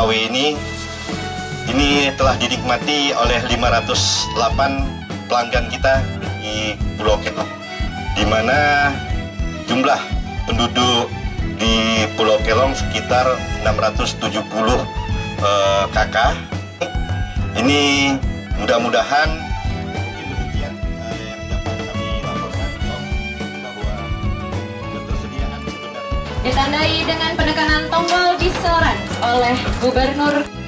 KW ini ini telah dinikmati oleh 508 pelanggan kita di Pulau Kelong, di mana jumlah penduduk di Pulau Kelong sekitar 670 eh, kakak. Ini mudah-mudahan eh, Ditandai dengan penekanan tombol disoran oleh Gubernur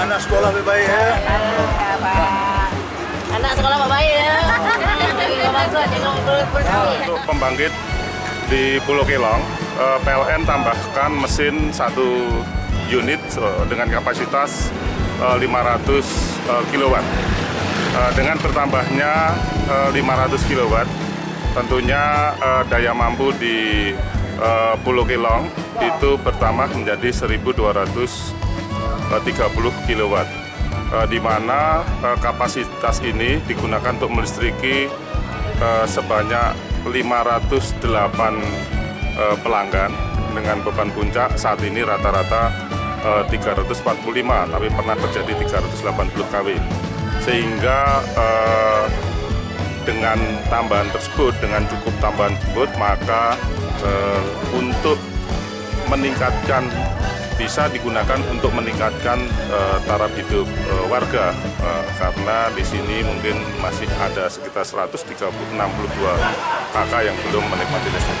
Anak-anak sekolah lebih baik ya. Anak sekolah Pak baik ya. Bersih. Untuk pembangkit di Pulau Kelong, eh, PLN tambahkan mesin satu unit eh, dengan kapasitas eh, 500 eh, kW. Dengan bertambahnya eh, 500 kW, tentunya daya mampu di Pulau Kelong itu bertambah menjadi 1230 kW eh, di mana eh, kapasitas ini digunakan untuk melistriki eh, sebanyak 508 eh, pelanggan dengan beban puncak. Saat ini rata-rata eh, 345 tapi pernah terjadi 380 kW. Sehingga eh, dengan tambahan tersebut dengan cukup tambahan tersebut maka eh, untuk meningkatkan bisa digunakan untuk meningkatkan eh, taraf hidup eh, warga Eh, karena di sini mungkin masih ada sekitar 132 kakak yang belum menikmati listrik.